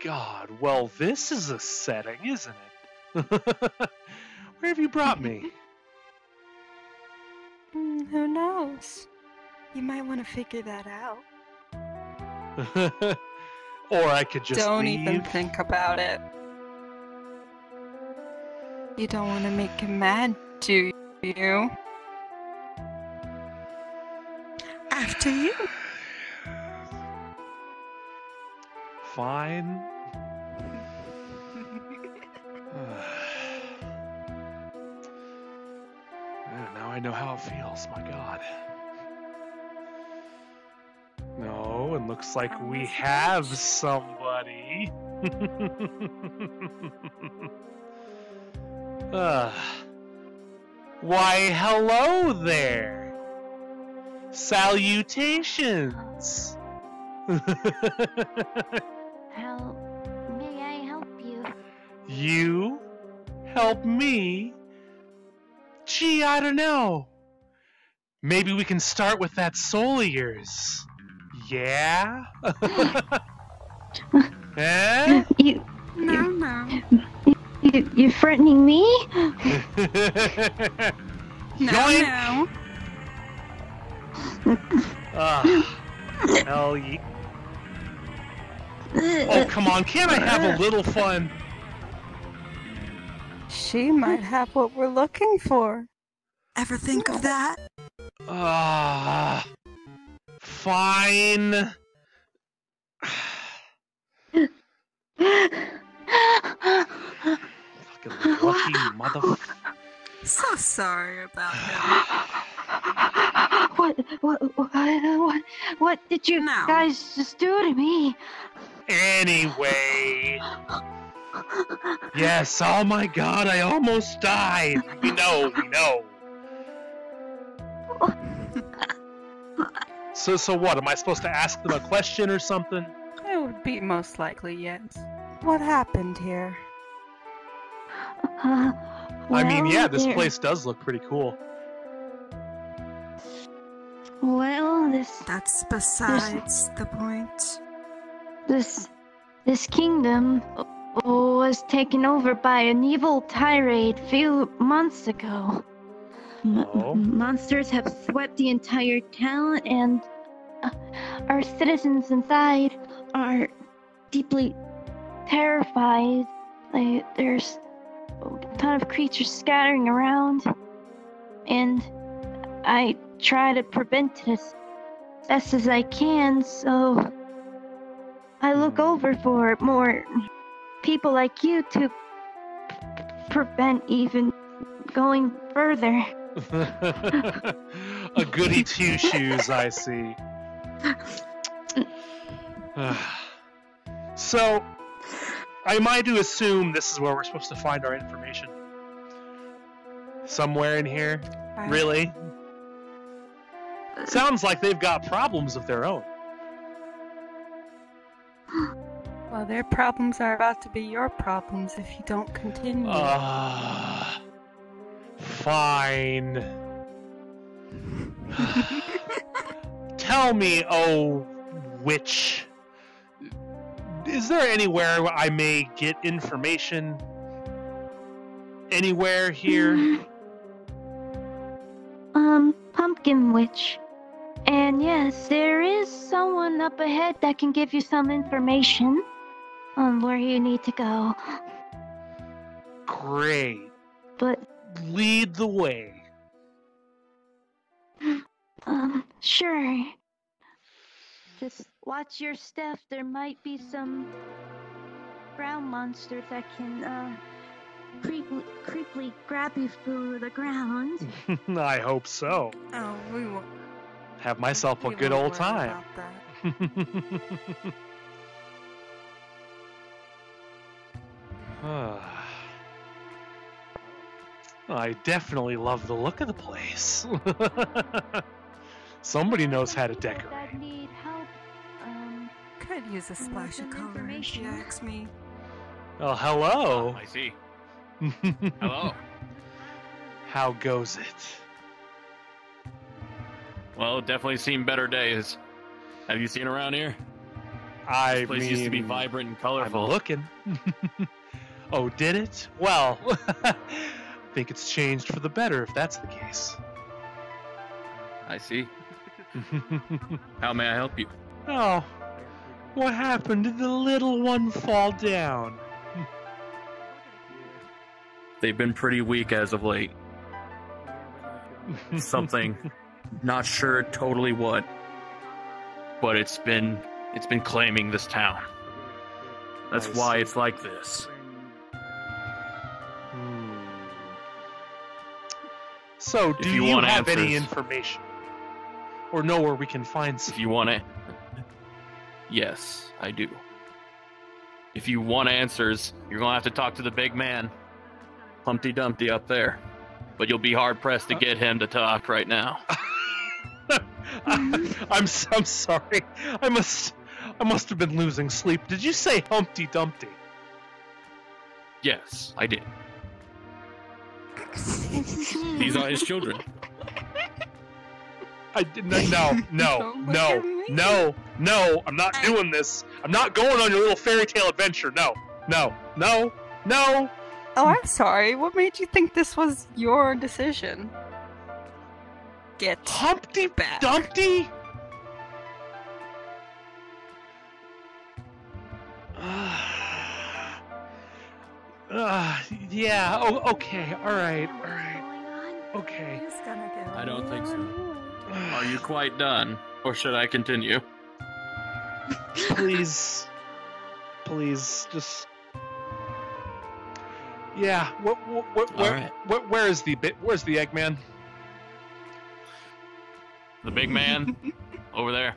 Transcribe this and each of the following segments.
God. Well, this is a setting, isn't it? Where have you brought me? Hmm, who knows? You might want to figure that out. or I could just don't leave. even think about it. You don't want to make him mad, do you? After you. Fine. Now I know how it feels, my god. No, it looks like we have somebody. Ah. Why, hello there. Salutations. How may I help you? You help me? Gee, I don't know. Maybe we can start with that soul of yours. Yeah? eh? You, No, no. you, you threatening me? No, Yoink! no. Ah, hell ye- Oh, come on, can't I have a little fun? She might have what we're looking for. Ever think of that? Ah, fine. Fucking lucky mother. So sorry about him. what, what, what, what, what did you No. guys just do to me? Anyway. Yes, oh my god, I almost died. We know, we know. So, so what? Am I supposed to ask them a question or something? It would be most likely yes. What happened here? Uh, I mean, yeah, this there- place does look pretty cool. Well, this, That's besides the point. this, this kingdom was taken over by an evil tirade a few months ago. M- Oh. Monsters have swept the entire town, and uh, our citizens inside are deeply terrified. Like, there's a ton of creatures scattering around, and I try to prevent it as best as I can, so I look over for more people like you to p- prevent even going further. a goody two shoes, I see. so, am I to assume this is where we're supposed to find our information? Somewhere in here? I- Really? Sounds like they've got problems of their own. Well, their problems are about to be your problems if you don't continue. Ah, fine. Tell me, oh witch, is there anywhere I may get information? Anywhere here? Um, Pumpkin Witch. And yes, there is someone up ahead that can give you some information on where you need to go. Great. But, Lead the way. um, sure. Just watch your step. There might be some brown monsters that can, uh, creepily, creepily grab you through the ground. I hope so. oh, we won't. Have myself a we good won't old worry time. about that. I definitely love the look of the place. Somebody knows how to People decorate. That need help. Um, Could use a splash of some color if you information. ask me. Oh, hello. I see. Hello. How goes it? Well, definitely seen better days. Have you seen around here? I This place mean, used to be vibrant and I'm colorful. looking. oh, did it? Well, I think it's changed for the better if that's the case. I see. How may I help you? oh, what happened? Did the little one fall down? They've been pretty weak as of late. Something, not sure totally what, but it's been it's been claiming this town. That's I why see. it's like this. Hmm. So, If do you you, want have any information? Or know where we can find If some? you want to, yes, I do. If you want answers, you're gonna have to talk to the big man, Humpty Dumpty up there. But you'll be hard pressed to uh. get him to talk right now. I'm s- I'm sorry. I must I must have been losing sleep. Did you say Humpty Dumpty? Yes, I did. These These are his children. I did no no no no no no. I'm not doing this. I'm not going on your little fairy tale adventure. No no no no. Oh, I'm sorry. What made you think this was your decision? Get Humpty back. Dumpty. Uh, yeah. Oh, okay. All right. All right. Okay. He's gonna get I don't think so. so. Are you quite done, or should I continue? please, please, just. Yeah. What? What? what where, Alright. where? Where is the bit? Where's the Eggman? The big man over there.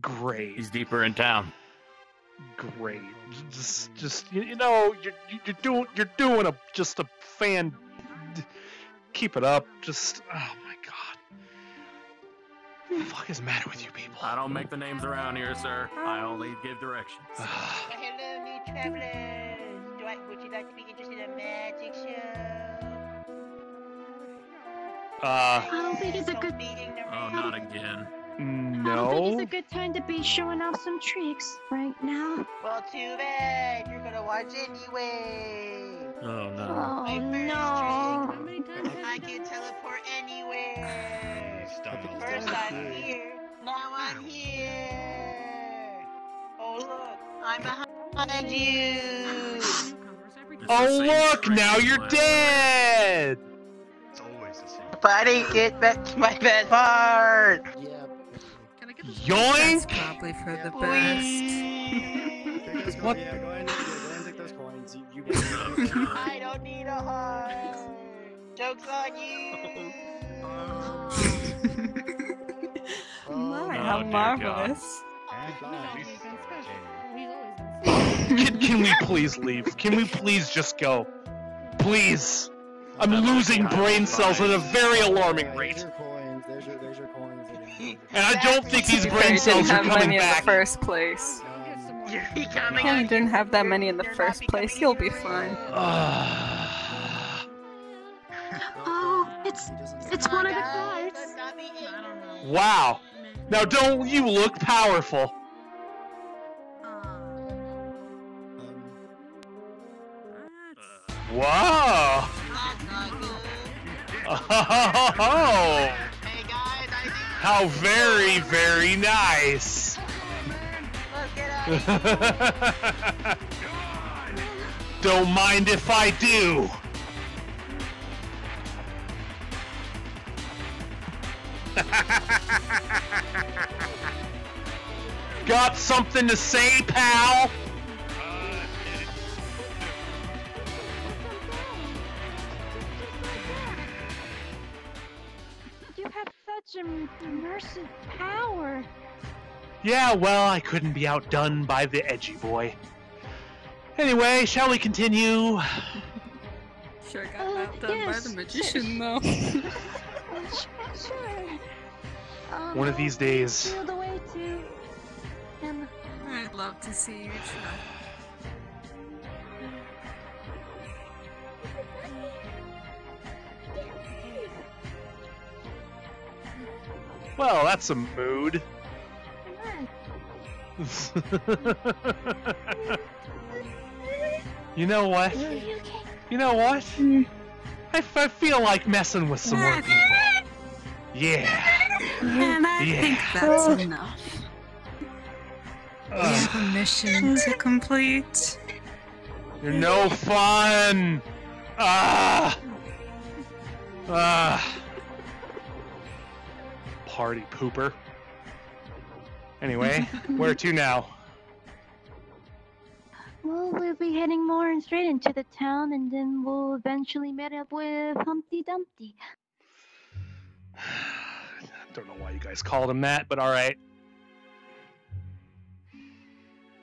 Great. He's deeper in town. great. Just, just you you know, you're you're doing you're doing a just a fan. Keep it up. Just oh my god. What the fuck is the matter with you people? I don't make the names around here, sir. I only give directions. Hello, travelers. Do I, would you like to be interested in a magic show? uh, I don't think it's a good- Meeting the Oh, not again. No. I don't think it's a good time to be showing off some tricks right now. Well, too bad. You're gonna watch anyway. Oh no. Oh no. trick. I can teleport anywhere. First I'm here. Now I'm here. Oh look, I'm behind you. Oh look, now you're dead. But I didn't get back to my best part. That's Yoink. probably for the best. Whee! What? Yeah, go ahead and take it. Go ahead and take those coins. You, you I don't need a heart. Joke's on you. Oh My, Oh, how dear marvelous. Can, can we please leave? Can we please just go? Please. I'm losing brain cells at a very alarming There's rate. your coins. There's your, there's your coins again. And I don't think these To be fair, brain he cells didn't are have coming many in the first place. Um, You're becoming Yeah, you didn't have that many in the first place. becoming You'll be fine. Oh, it's it's one of the guys, cards. let's not be ignorant. wow. Now don't you look powerful? Whoa. That's not good. Oh, Hey guys, how very, very nice. Let's get out of here. Don't mind if I do. Got something to say, pal? Such im- immersive power. Yeah, well, I couldn't be outdone by the edgy boy. Anyway, shall we continue? Sure got Uh, outdone by the magician, though. Sure. Um, One of these days. The way to. And I'd love to see you try. Well, that's a mood. you know what? You know what? I, f- I feel like messing with some more people. Yeah. And I Yeah. think that's enough. We have a mission to complete. you're no fun. Ah. Ah. Party pooper. Anyway, where to now? Well, we'll be heading more and straight into the town, and then we'll eventually meet up with Humpty Dumpty. I don't know why you guys called him that, but all right.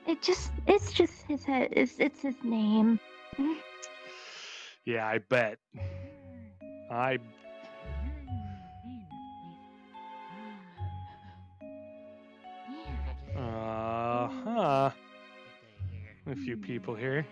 It just, it's just his head. It's, it's his name. Yeah, I bet. I. Uh huh. A few people here.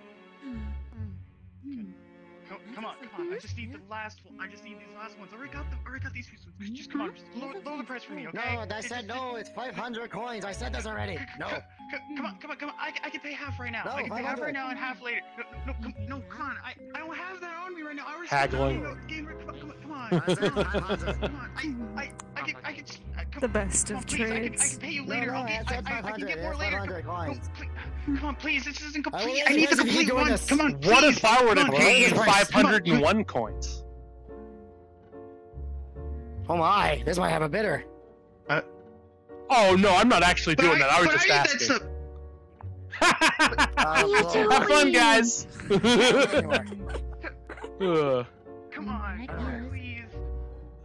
Come, come on, come on. I just need the last one. I just need these last ones. I already got them. I already got these. Just, just come on. Just lower, lower the price for me, okay? No, I It's said just- no. It's 500 coins. I said this already. No. C- c- Come on, come on, come on. I, I can pay half right now. No, I can pay half right now and half later. No, no, no, come, no, come on. I, I don't have that on me right now. I already Haggling. Game, game, come on, come on, I said come on. Come on. I, The best come on, of please. I can, I can pay you later. no, I'll get, I, I, I can get more later. 500 Come, come on, please. This isn't complete. will I, need the to complete one. this. Come on, What please. if I were to pay you please. Come on. 501 coins? Oh my, this might have a bidder. Oh no, I'm not actually But doing that. I was just need asking. sub- Uh, You well. Have fun, guys. Come on, please.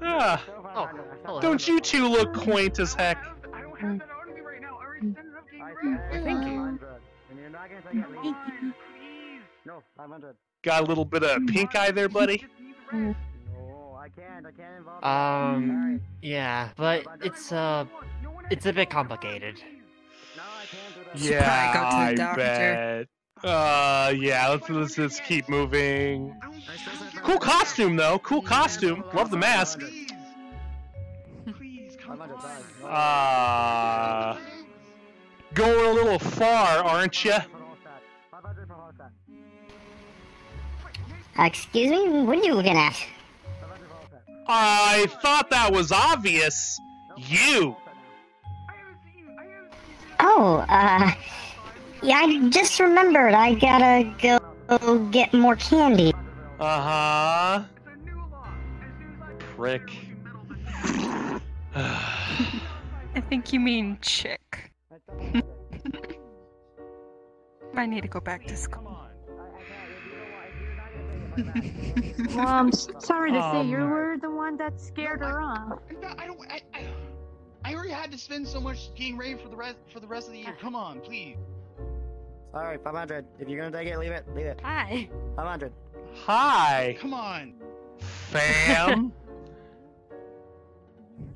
Ah, Oh, hello. don't you two look quaint as heck? I don't have that on me right now. I already sent it up to you. Thank you. you. Come on, please. No, 500. Got a little bit of pink eye there, buddy. Just need the rest. No, I can't. I can't involve. Um, yeah, but it's uh, it's a bit complicated. No, I can't do that. Should Yeah, probably go to the I bet. Uh, yeah. Let's let's just keep moving. I don't- I still I don't said get Cool costume though. Cool costume. Love the mask. Please. Please, come 500 on. bucks. Uh, going a little far, aren't you? 500. Excuse me, what are you looking at? 500 for Holstad. I thought that was obvious. You. I haven't seen. I haven't seen. Oh, uh, yeah, I just remembered I gotta go get more candy. Uh huh. It's a new law. As soon as I Prick. I think you mean chick. I need to go back to school. Well, I'm sorry to say, Um, you were the one that scared her off. I don't. I, I, I already had to spend so much getting ready for the rest for the rest of the year. Come on, please. Sorry, 500. If you're gonna take it, leave it. Leave it. Hi. 500. Hi, Come on. fam.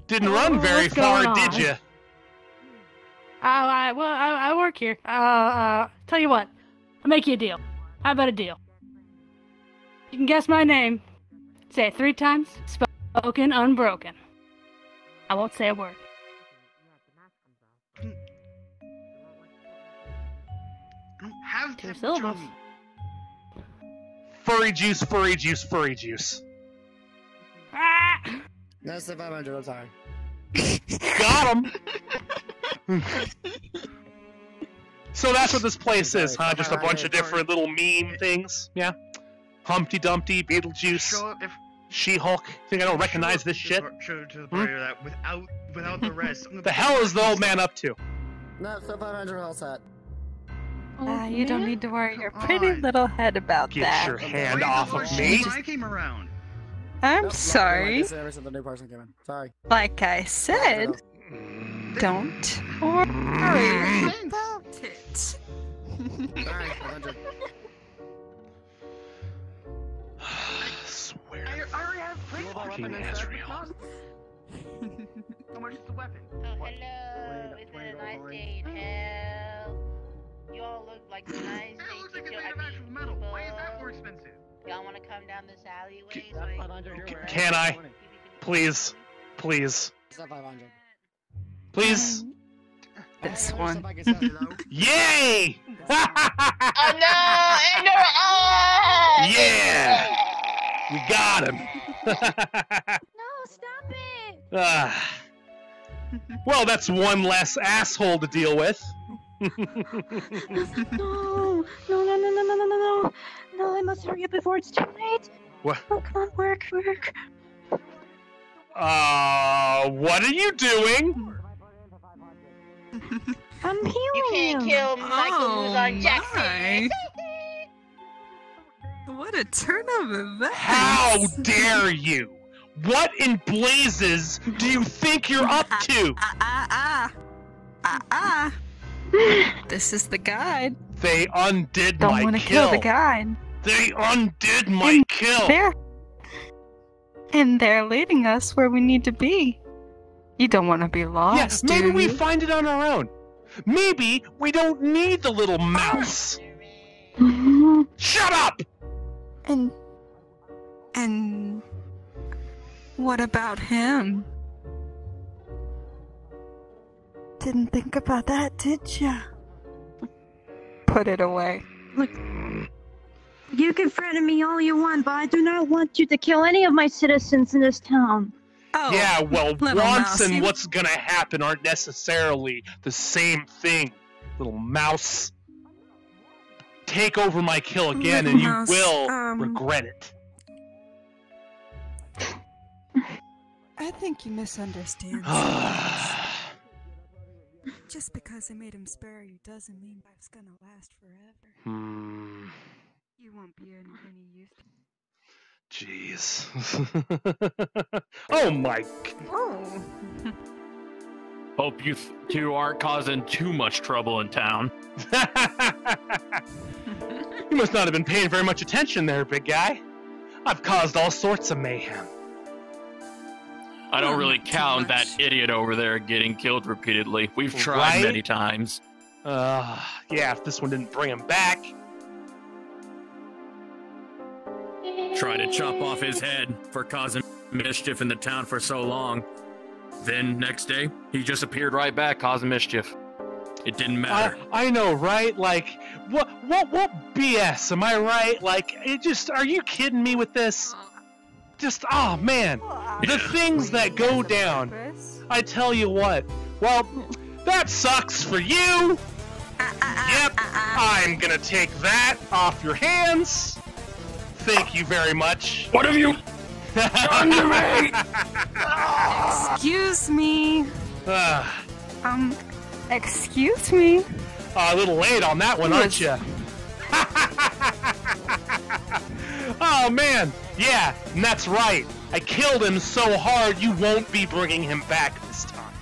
Didn't Oh, run very far, going did you? Oh, I well, I, I work here. Uh, uh, tell you what, I'll make you a deal. How about a deal? You can guess my name. Say it three times. Spoken unbroken. I won't say a word. Have Two syllables. on. Furry juice, furry juice, furry juice. Ah! That's the 500. I'm sorry. Got him. so that's what this place is, huh? Just a bunch of different little meme things. Yeah. Humpty Dumpty, Beetlejuice, Show She-Hulk. Think I don't recognize this shit? Show to the party that without without the rest. The hell is the old man up to? No, still 500 for Holstad. Ah, you don't need to worry your pretty little head about Get that. your hand Wait, off of me. I came around. I'm Nope, sorry. like this ever since the new person came in. Sorry. Like I said, don't worry about it. Sorry, 500. Swear I, to I already have a fucking weapon. How much is the weapon? Oh, hello. Twenty- It's a nice day in hell. You all look like nice That things looks like to it's made of actual metal. Why is that more expensive? Y'all want to come down this alleyway? so I 500 Can- can I? give Please. Please. It's not 500. Please. this one. Yay! Oh no! Ender! Ah! Yeah! We got him. No, stop it! Ah. well, that's one less asshole to deal with. No, no, no, no, no, no, no, no, no. No, I must hurry up before it's too late. What? Oh, come on, work, work. Uh, what are you doing? I'm healing You can't him. kill Michael Oh, Muzon Jackson. my. What a turn of events! How dare you? What in blazes do you think you're up to? Ah ah ah ah ah! This is the guide. They undid Don't my want to kill. kill the guide. They undid my And kill. They're and they're leading us where we need to be. You don't want to be Yeah, lost, maybe do we find it on our own. Maybe we don't need the little mouse. Shut up! And and what about him? Didn't think about that, did ya? Put it away. Look, you can threaten me all you want, but I do not want you to kill any of my citizens in this town. Oh, yeah, well, little wants mouse, and what's gonna happen aren't necessarily the same thing. Little mouse. Take over my kill again, and you will um, regret it. I think you misunderstand. Just because I made him spare you doesn't mean life's gonna last forever. hmm. You won't be any, any use. Jeez. oh my. Oh. Hope you th- two aren't causing too much trouble in town. you must not have been paying very much attention there, big guy. I've caused all sorts of mayhem. I don't really count that idiot over there getting killed repeatedly. We've tried Right? many times. Uh, yeah, if this one didn't bring him back. Try to chop off his head for causing mischief in the town for so long. Then next day, he just appeared right back causing mischief. It didn't matter. I, I know, right? Like, what, what, what BS? Am I right? Like, it just, are you kidding me with this? Just, oh man, the things that go down. I tell you what. Well, that sucks for you. Yep, I'm gonna take that off your hands. Thank you very much. what have you done to me? Excuse me. Ah, Um, excuse me. a little late on that one, aren't you? oh man, yeah, and that's right. I killed him so hard you won't be bringing him back this time.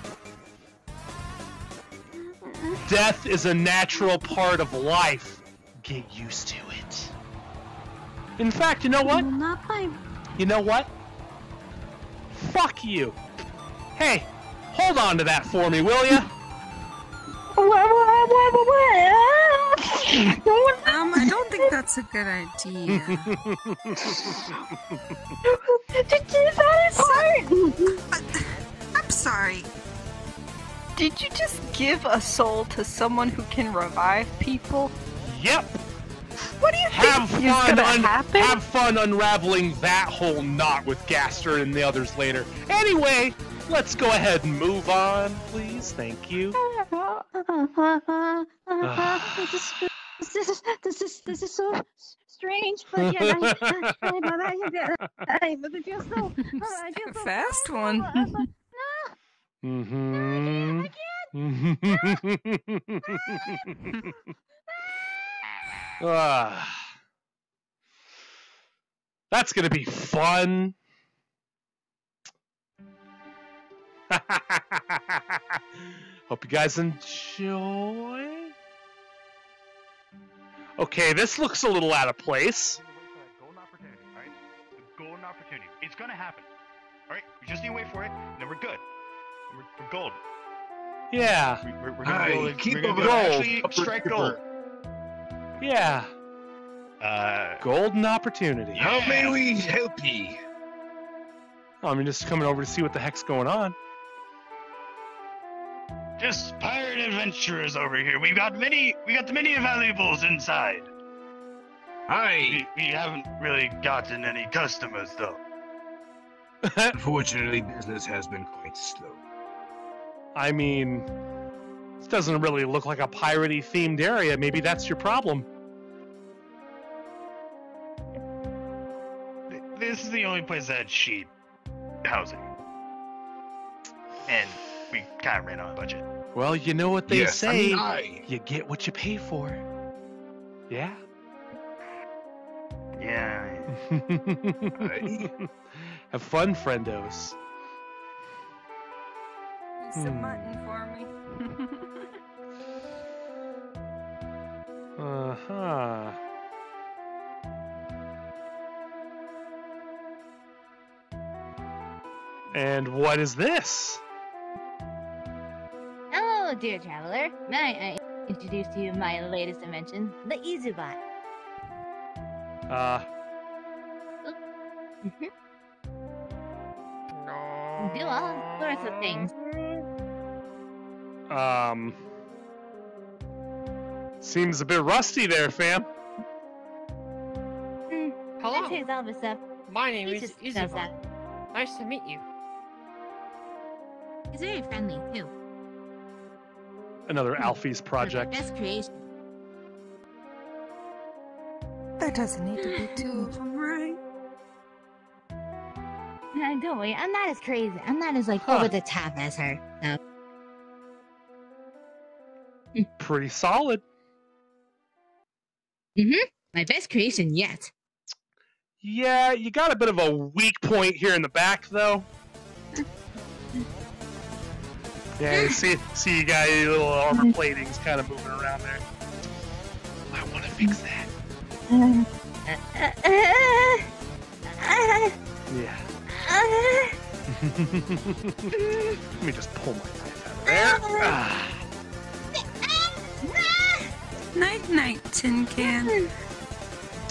Death is a natural part of life. Get used to it. In fact, you know what? Not by. You know what? Fuck you. Hey, hold on to that for me, will what? Um, I don't think that's a good idea. that is hard. I'm sorry. Did you just give a soul to someone who can revive people? Yep. What do you Have think is fun, gonna happen? have fun unraveling that whole knot with Gaster and the others later. Anyway, let's go ahead and move on, please. Thank you. this, is, this is this is this is so strange, but yeah, I, I, I, but I, I, but it feels so. I feel so Fast one. Mm-hmm. ah. That's gonna be fun. Hope you guys enjoy. Okay, this looks a little out of place. Wait for that golden opportunity, alright? The golden opportunity. It's gonna happen. Alright? We just need to wait for it, and then we're good. We're, we're gold. Yeah, We, we're, we're gonna Aye, go and- keep we're gonna up go the actually gold. strike gold. Yeah. Uh, Golden opportunity. How may we help ye? I'm just coming over to see what the heck's going on. just pirate adventurers over here. We've got many, we got many valuables inside. Hi. We, we haven't really gotten any customers though. Unfortunately, business has been quite slow. I mean, this doesn't really look like a piratey themed area. Maybe that's your problem. This is the only place that had cheap housing, and we kind of ran on a budget. Well, you know what they Yes, I say. mean, I- You get what you pay for. Yeah. Yeah. Have fun, friendos. Some Hmm. mutton for me. Uh huh. And what is this? Hello, dear traveler. May I introduce to you my latest invention, the EasyBot? Uh, Do all sorts of things. um. Seems a bit rusty there, fam. Hello. That takes all the stuff. My name He is just Easy does that. Nice to meet you. He's very friendly too. Another Alphys project. Best creation. There doesn't need to be two of them, right? Uh, don't worry, I'm not as crazy. I'm not as like Huh. over the top as her. So Pretty solid. Mm-hmm. My best creation yet. Yeah, you got a bit of a weak point here in the back, though. Yeah, you see, see, you got your little armor platings kind of moving around there. I want to fix that. Uh, uh, uh, Yeah. uh, Let me just pull my knife out of there. Ah. Night night, tin can.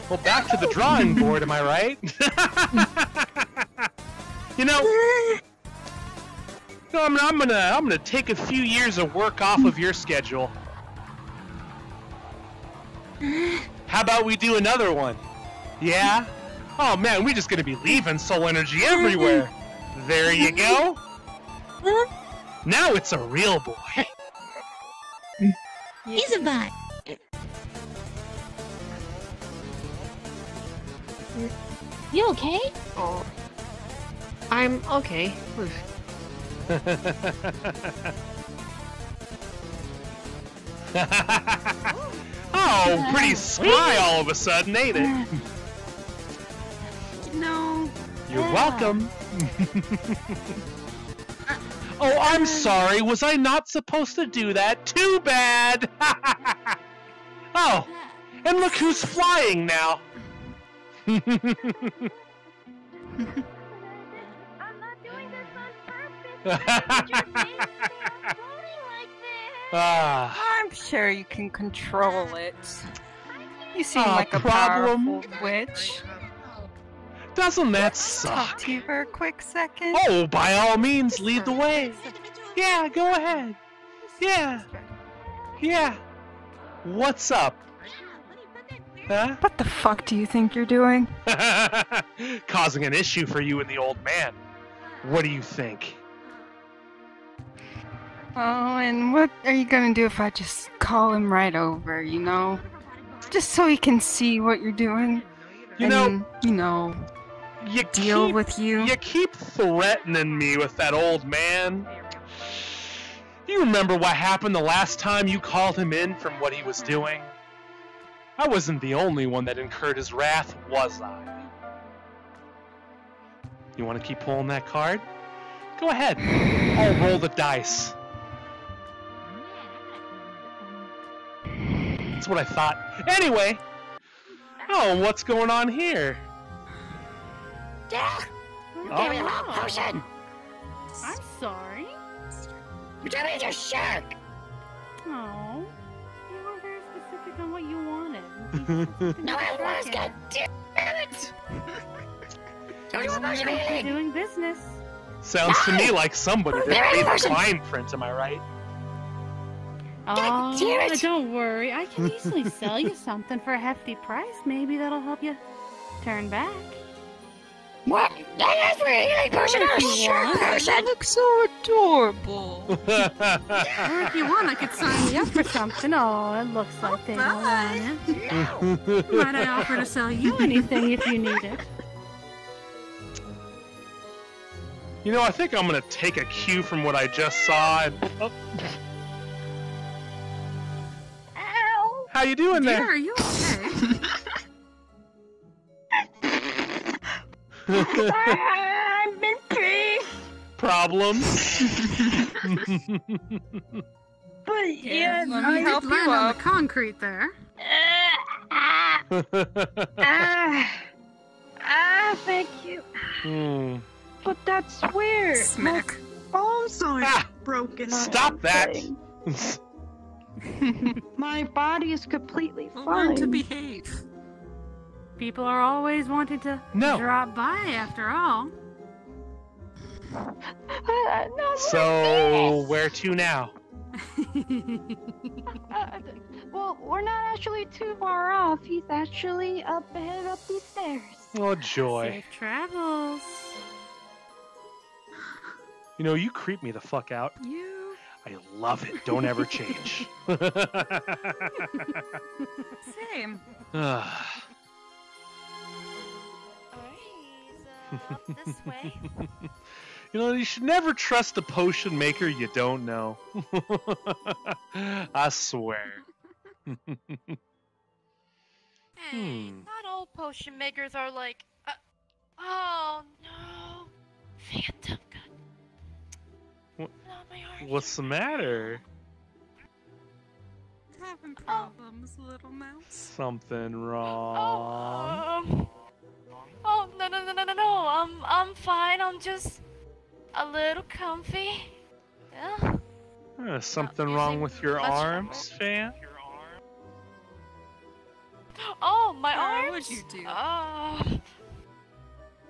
Well, back to the drawing board, am I right? you know, no, I'm, I'm gonna I'm gonna take a few years of work off of your schedule. How about we do another one? Yeah? Oh man, we're just gonna be leaving soul energy everywhere. There you go. Now it's a real boy. EasyBot. You okay? Oh. I'm okay. oh, pretty spry all of a sudden, ain't it? No. You're welcome. oh, I'm sorry. Was I not supposed to do that? Too bad. oh, and look who's flying now. Ah, I'm sure you can control it. You seem Ah, like a problem? powerful witch. doesn't that suck? Talk to you for a quick second. Oh, by all means, lead the way. Yeah, go ahead. Yeah. Yeah. What's up? Huh? What the fuck do you think you're doing? Causing an issue for you and the old man. What do you think? Oh, and what are you gonna do if I just call him right over, you know? Just so he can see what you're doing. You and, know- you know, You deal keep, with you. You keep threatening me with that old man. You remember what happened the last time you called him in from what he was doing? I wasn't the only one that incurred his wrath, was I? You want to keep pulling that card? Go ahead. I'll roll the dice. That's what I thought. Anyway. Oh, what's going on here? Dad! Oh. me the wrong potion! I'm sorry. You tell me a shark. Oh. You were very specific on what you wanted. No, I was. God damn it. Tell me what potion are you We're eating? doing business. Sounds to me like somebody that Very made the person. fine print, am I right? Oh, damn it. don't worry. I can easily sell you something for a hefty price. Maybe that'll help you turn back. What? That's really person If or you sure want. person. look so adorable. Or if you want, I could sign you up for something. Oh, it looks like oh, they don't want it. Might I offer to sell you anything if you need it? You know, I think I'm gonna take a cue from what I just saw. And, oh. How you doing Dear, there? are you okay? I've been free, Problems? but yeah, Let me help you on the concrete there. ah, ah, thank you. Hmm. But that's weird. Smack. My bones aren't Ah, broken. Stop that! anything. My body is completely fine. Learn fine. to behave. People are always wanting to No. drop by after all. Uh, no, so, where to now? uh, well, we're not actually too far off. He's actually up ahead up these stairs. Oh, joy. Safe travels. You know, you creep me the fuck out. You. I love it. Don't ever change. Same. This way. you know, you should never trust a potion maker you don't know. I swear. Hey, Hmm. not all potion makers are like. Uh, oh no, Phantom What's the matter? Having problems, little mouse. Something Oh, wrong. um, oh no no no no no no! I'm I'm fine. I'm just a little comfy. Yeah. Uh, something using wrong with your much trouble. arms, fan? Oh my Sarah, arms. what'd you do? Oh.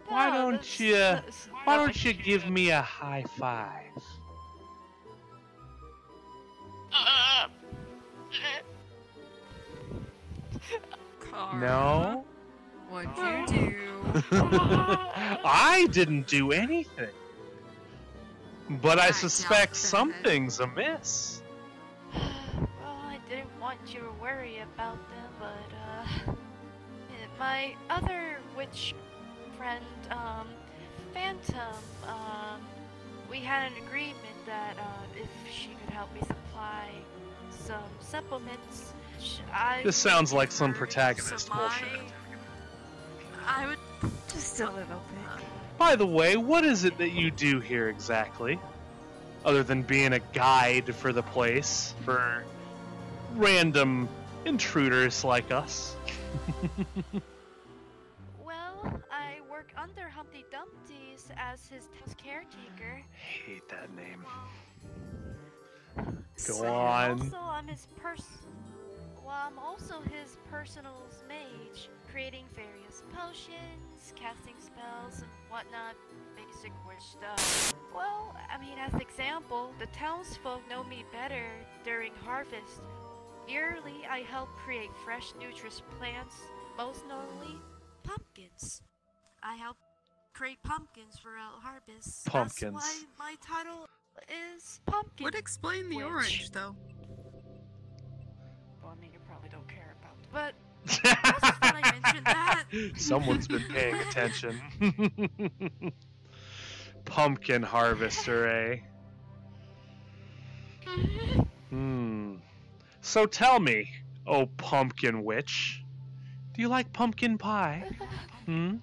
Why don't you- Why don't you give me a high five? No? What'd you do? I didn't do anything. But I I suspect something's amiss. well, I didn't want you to worry about them, but uh, my other witch friend, um, Phantom, um, we had an agreement that uh, if she could help me supply some supplements, I This sounds like some protagonist so my- bullshit. I would just a little bit. By the way, what is it that you do here exactly? Other than being a guide for the place for random intruders like us. Well, I work under Humpty Dumpty's as his town's caretaker. hate that name. So on. Also, I'm his pers. Well, I'm also his personal mage, creating various potions, casting spells, and whatnot. Basic witch stuff. Well, I mean, as an example, the townsfolk know me better during harvest. Yearly, I help create fresh, nutritious plants, most notably pumpkins. I help create pumpkins for a harvest. Pumpkins. That's why my title is pumpkin. Would explain the Witch. orange, though. Well, I mean, you probably don't care about But I just thought I mentioned that. Someone's been paying attention. Pumpkin harvester, eh? Hmm. So tell me, oh pumpkin witch, do you like pumpkin pie? Hmm?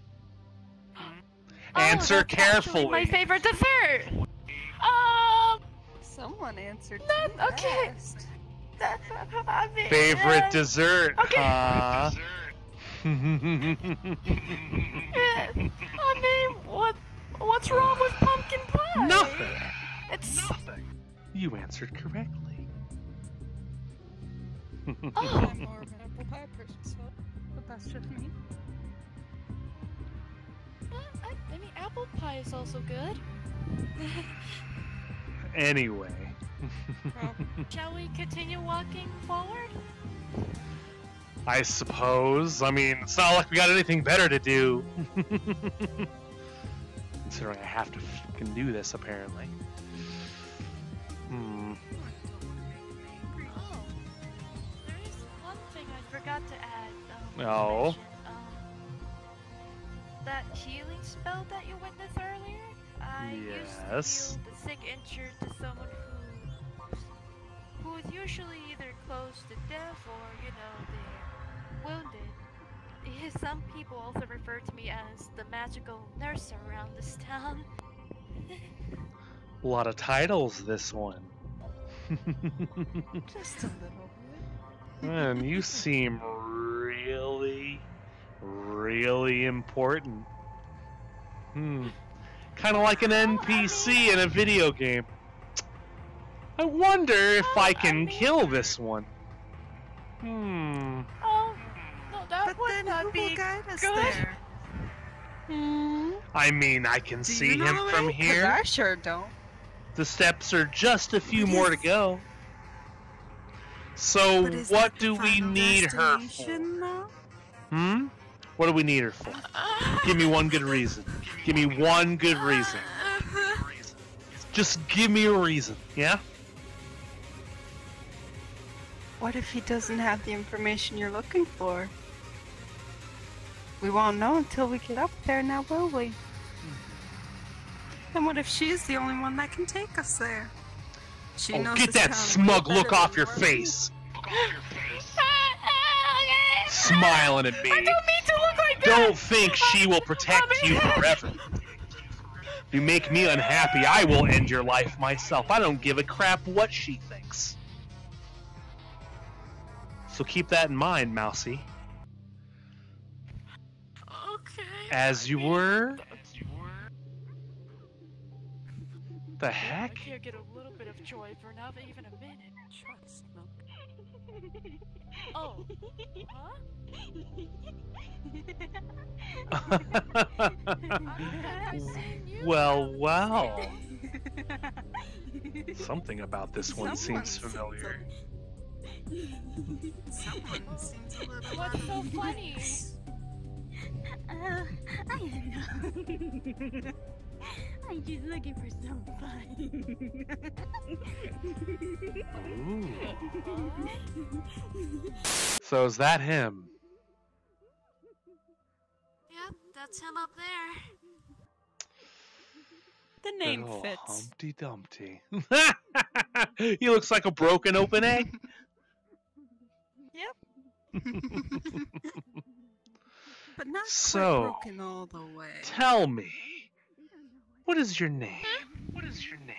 Oh, Answer that's carefully. My favorite dessert. Um, Someone answered. that, me okay. last. That, I mean, Favorite uh, dessert, okay. huh? uh, I mean, what? What's wrong with pumpkin pie? Nothing. It's Nothing. You answered correctly. oh, I'm more of an apple pie person, so but that's just me. uh, I, I mean, apple pie is also good. Anyway, Shall we continue walking forward? I suppose. I mean, it's not like we got anything better to do. Considering I have to fucking do this, apparently. Hmm. Oh, there is one thing I forgot to add. Um, Oh. Um, that healing spell that you witnessed earlier, I Yes. used to heal the sick injured to someone who, who is usually either close to death or, you know, they're wounded. Some people also refer to me as the magical nurse around this town. A lot of titles, this one. Just a little bit. Man, you seem really, really important. Hmm. Kind of like an NPC in a video game. I wonder if I can kill this one. Hmm. Oh, no, that But would not be will guide us good. there? Hmm. I mean, I can Do see him from way? here. I sure don't. The steps are just a few But more to go. So, what do we need her for? Hmm? What do we need her for? Give me one good reason. Give me one good reason. Just give me a reason, yeah? What if he doesn't have the information you're looking for? We won't know until we get up there, now will we? And what if she's the only one that can take us there? She Oh, knows get this that town smug way look off your face. Smiling at me. I don't mean to look like that. Don't think she will protect you forever. If you make me unhappy, I will end your life myself. I don't give a crap what she thinks. So keep that in mind, Mousy. Okay. As you were. The heck? I can't get a little bit of joy for not even Oh. well, well. Something about this one seems familiar. Someone seems a little What's so funny? Uh, I don't know. I'm just looking for some fun. So is that him? Yep, that's him up there. The name Good fits. Humpty Dumpty. he looks like a broken open egg. Yep. but not So- quite broken all the way. Tell me, what is your name? What is your name?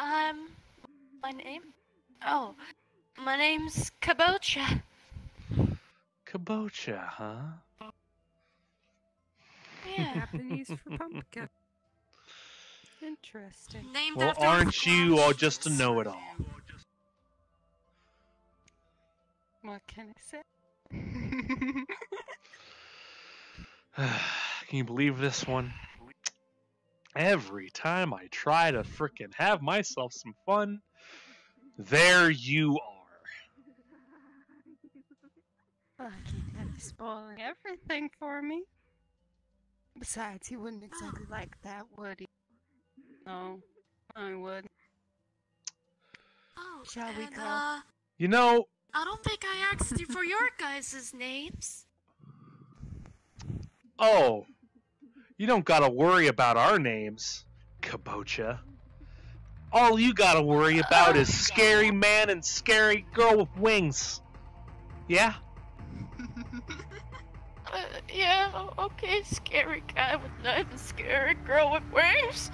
Um, my name? Oh, my name's Kabocha. Kabocha, huh? Yeah. Japanese for pumpkin. Interesting. Named Well, after aren't you all just a know-it-all? What can I say? Can you believe this one? Every time I try to frickin' have myself some fun, there you are. Well, I can't have you spoiling everything for me. Besides, he wouldn't exactly like that, would he? No, I would. Oh, Shall we go? Uh, You know, I don't think I asked you for your guys' names. oh, you don't gotta worry about our names, Kabocha. All you gotta worry about is scary man and scary girl with wings. Yeah? Uh, yeah, okay, scary guy with knife and scary girl with wings.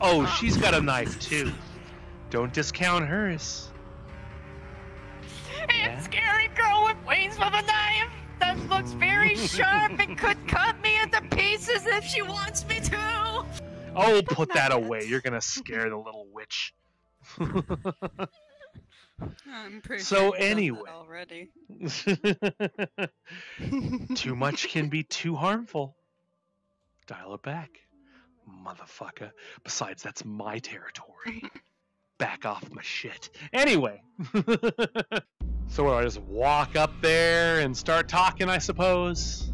Oh, she's got a knife too. Don't discount hers. And scary girl with wings with a knife that looks very sharp and could cut me into pieces if she wants me to. Oh, put that away. You're gonna scare the little witch. I'm pretty So sure you've done that anyway. already. too much can be too harmful. Dial it back, motherfucker. Besides, that's my territory. back off my shit. Anyway. So what, do I just walk up there and start talking, I suppose?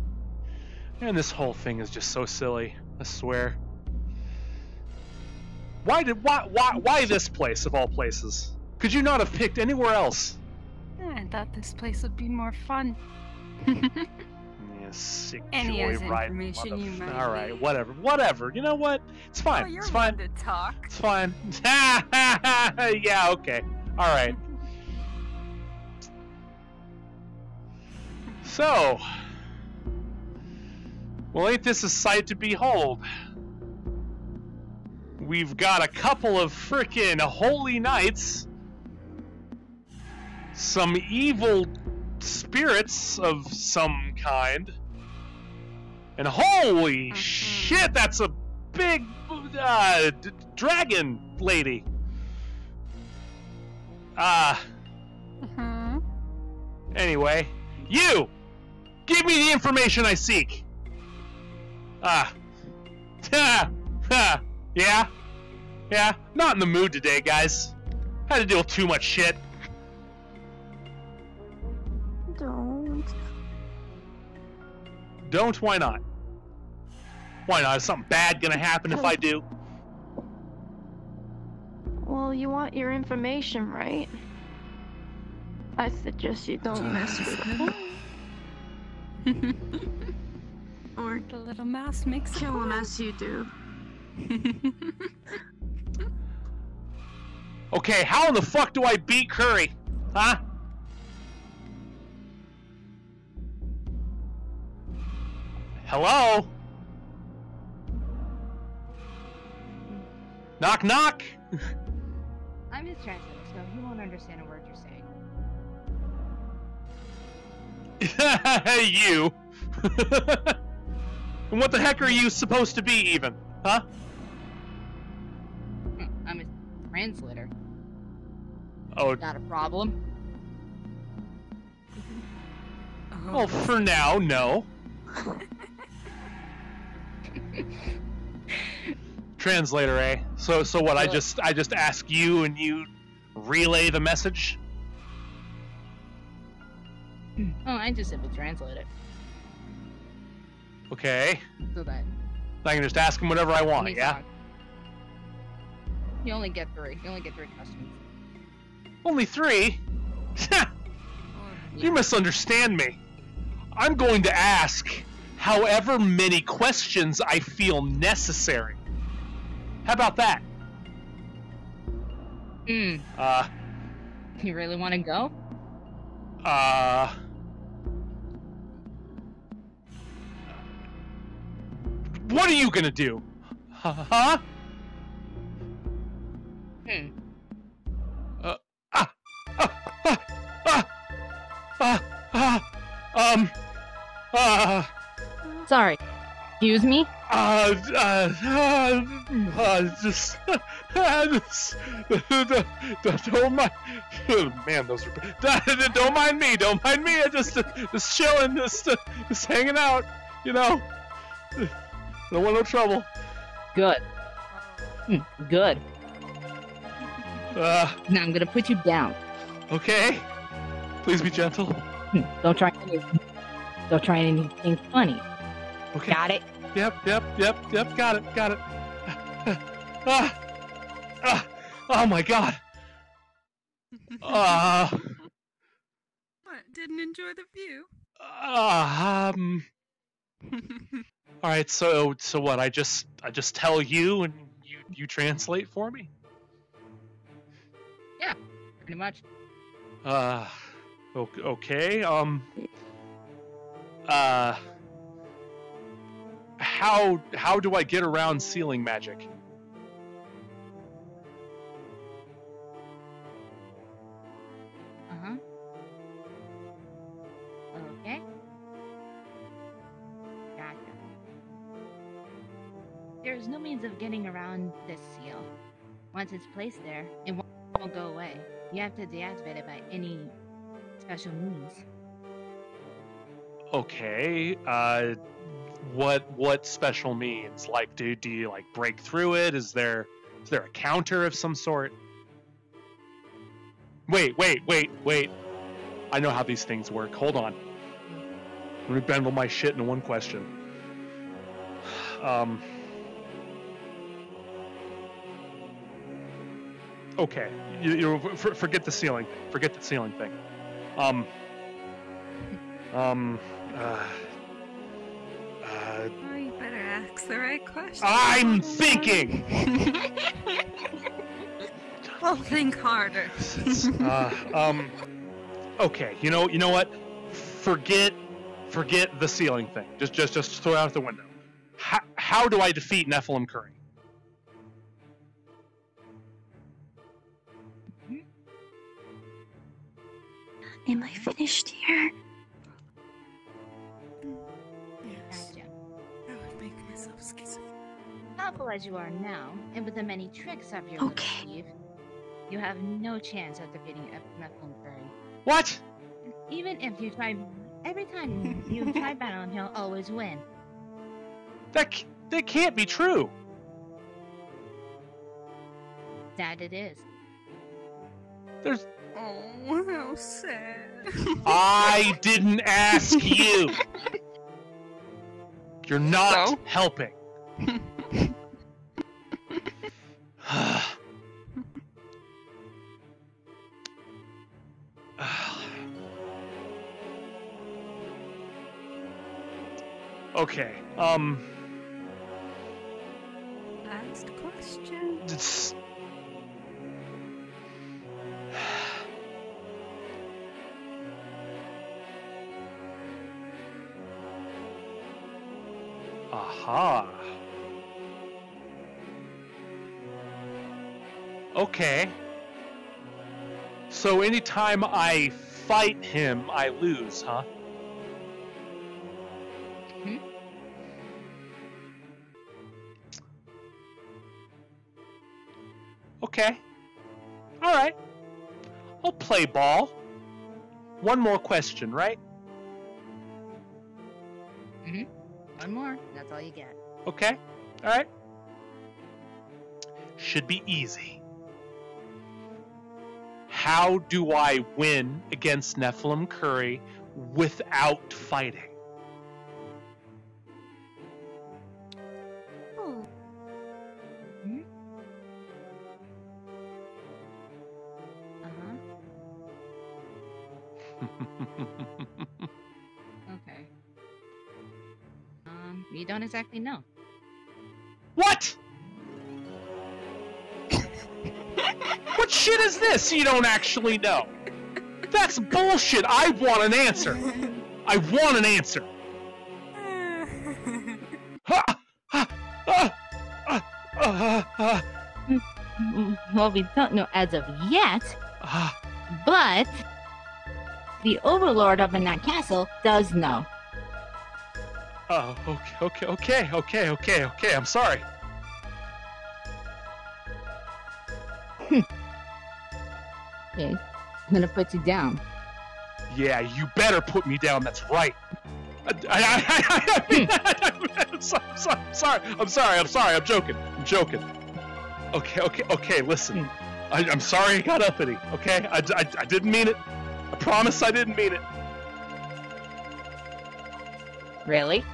And this whole thing is just so silly, I swear. Why did why why why this place of all places? Could you not have picked anywhere else? I thought this place would be more fun. Sick Any information you might All right, whatever, whatever. You know what? It's oh, fine. Oh, it's fine. to talk. It's fine. yeah, okay. All right. So, well, ain't this a sight to behold? We've got a couple of frickin' holy knights, some evil spirits of some kind, and holy shit, that's a big uh, d- dragon lady. Ah. Uh-huh. Anyway, you give me the information I seek. Ah. Ha. Ha. Yeah. Yeah. Not in the mood today, guys. Had to deal with too much shit. Don't. Don't. Why not? Why not? Is something bad gonna happen if I do? Well, you want your information, right? I suggest you don't mess with it. or the little mouse makes it Kill him work. as you do. Okay, how in the fuck do I beat Curry? Huh? Hello? Knock knock. I'm his translator, so he won't understand a word you're saying. you. and what the heck are you supposed to be even? Huh? I'm his translator. Oh, Not a problem. well, for now, no. Translator, eh? So, so what? I just, I just ask you, and you relay the message. Oh, I just simply translate it. Okay. So that I can just ask him whatever I want. Yeah. on. you only get three. You only get three questions. Only three. You misunderstand me. I'm going to ask however many questions I feel necessary. How about that? Hmm. Uh, You really want to go? uh. What are you gonna do? Huh? Hmm. Uh, ah, ah, ah, ah, ah, ah, um, ah, Sorry. Excuse me? uh, uh, uh, uh just, uh, just, don't, don't mind, man, those are, don't mind me, don't mind me, I just, uh, just chilling, just, uh, just hanging out, you know, don't want no trouble. Good. Hmm, good. Uh, now I'm gonna put you down. Okay. Please be gentle. Hmm, Don't try anything. Don't try anything funny. Okay. Got it? Yep, yep, yep, yep. Got it, got it. Ah, ah, oh my god. Uh, What? Didn't enjoy the view? uh, um. All right, so so what? I just I just tell you and you you translate for me. Yeah, pretty much. Uh, okay. Um. Uh. How how do I get around sealing magic? Means of getting around this seal. Once it's placed there, it won't, go away. You have to deactivate it by any special means. Okay. Uh, what what special means? Like, do do you like break through it? Is there is there a counter of some sort? Wait, wait, wait, wait. I know how these things work. Hold on. Let me bundle my shit into one question. Um. Okay, you, you for, forget the sealing. Forget the sealing thing. Um. Um. Uh, uh, Oh, you better ask the right question. I'm thinking. Well, think harder. uh, um. Okay, you know, you know what? Forget, forget the sealing thing. Just, just, just throw it out the window. How, how do I defeat Nephilim Curry? Am I finished here? Yes. Oh, I would make myself schizophrenic. Powerful as you are now, and with the many tricks up your Okay. sleeve, you have no chance of defeating Ep- Nephilim Fairy. What? Even if you try, every time you try battle him, he'll always win. That, c- that can't be true. That it is. There's. Oh, how sad. I didn't ask you. You're not helping. okay. Um. Last question. It's... Aha. Okay. So anytime I fight him, I lose, huh? Hmm. Okay. All right. I'll play ball. One more question, right? One more. That's all you get. Okay. All right. Should be easy. How do I win against Nephilim Curry without fighting? Exactly know. What? what shit is this you don't actually know? That's bullshit. I want an answer. I want an answer. Well, we don't know as of yet, but the Overlord up in that castle does know. Oh, okay, okay, okay, okay, okay, okay. I'm sorry. Okay, I'm gonna put you down. Yeah, you better put me down. That's right. I, I, I, I, am hmm. sorry, I'm sorry, I'm sorry. I'm sorry. I'm sorry. I'm joking. I'm joking. Okay, okay, okay. Listen, hmm. I, I'm sorry I got uppity. Okay, I, I, I didn't mean it. I promise I didn't mean it. Really?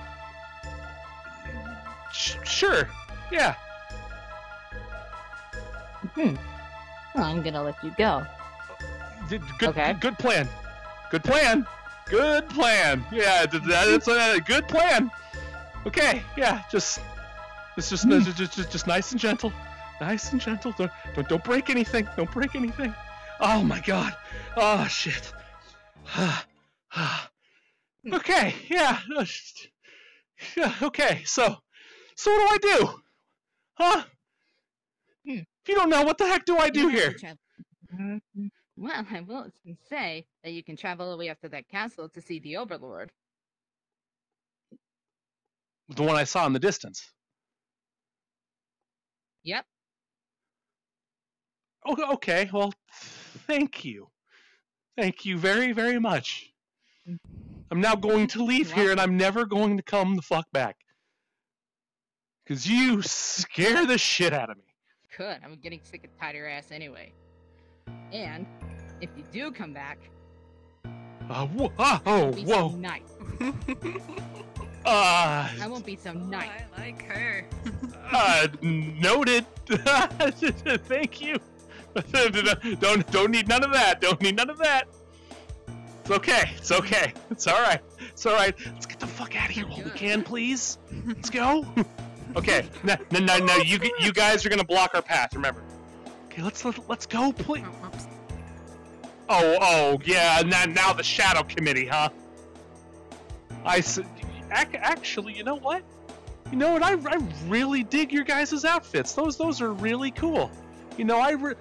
Sure. Yeah. Hmm. Well, I'm gonna let you go. Good, good plan. Good plan. Good plan. Yeah, that's a good plan. Okay, yeah, just, it's just, just, just, just, just nice and gentle, nice and gentle. Don't, don't, don't break anything. Don't break anything. Oh my God. Oh shit. okay. Yeah. Yeah. Okay. So, so what do I do? Huh? If you don't know, what the heck do I do here? Mm-hmm. Well, I will say that you can travel all the way up to that castle to see the Overlord. The one I saw in the distance. Yep. Okay, okay. Well, thank you. Thank you very, very much. I'm now going to leave here and I'm never going to come the fuck back. Because you scare the shit out of me. Good. I'm getting sick and tired of your ass anyway. And if you do come back, Uh, whoa, oh, oh, be whoa. so nice. Uh, I won't be so nice. I like her. uh, noted. Thank you. don't don't need none of that. Don't need none of that. It's okay. It's okay. It's all right. It's all right. Let's get the fuck out of here while we can, please. Let's go. Okay. No, no, no, no. You you guys are gonna block our path. Remember. Okay. Let's let, let's go, please. Oh, oh, yeah. Now, now the shadow committee, huh? I ac- actually, you know what? You know what? I, I really dig your guys' outfits. Those those are really cool. You know, I re-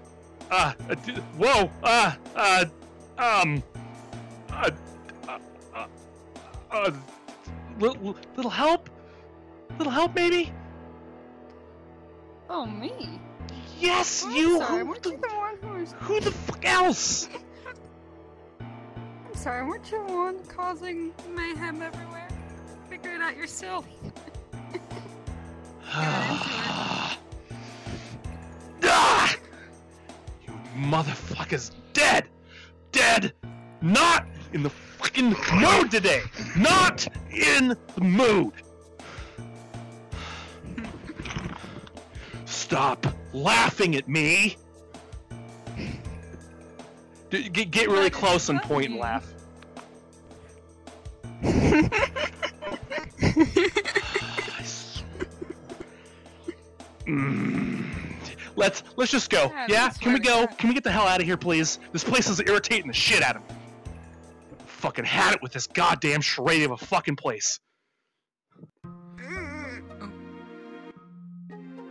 uh, uh whoa, uh, uh, um, uh, uh, uh, uh little, little help, little help, maybe. Oh, me? Yes, I'm you. Sorry, who, the, you the one who was... who the fuck else? I'm sorry, weren't you the one causing mayhem everywhere? Figure it out yourself. ah! You motherfucker's dead! Dead! Not in the fucking mood today! Not in the mood! Stop laughing at me! Get, get really close and point and laugh. Mm. Let's let's just go. Yeah, Yeah? Can we go? Can we get the hell out of here, please? This place is irritating the shit out of me. Fucking had it with this goddamn charade of a fucking place.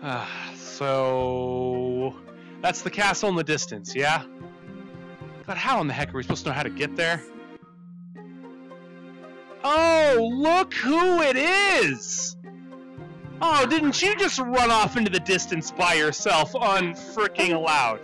Ah, so that's the castle in the distance, yeah? But how in the heck are we supposed to know how to get there? Oh, look who it is! Oh, didn't you just run off into the distance by yourself, unfreaking allowed?